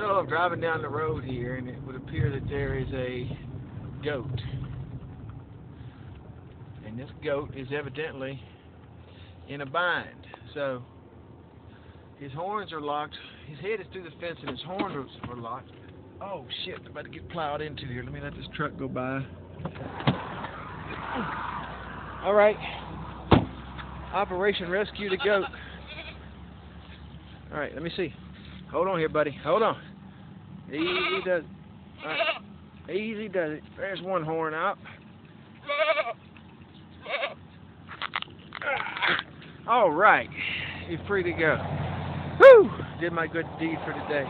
So I'm driving down the road here, and it would appear that there is a goat. And this goat is evidently in a bind. So his horns are locked. His head is through the fence, and his horns are locked. Oh shit! I'm about to get plowed into here. Let me let this truck go by. All right. Operation Rescue the Goat. All right, let me see. Hold on here, buddy. Hold on. Easy does. Uh, right. Easy does it. There's one horn up. All right. You're free to go. Whew! Did my good deed for today.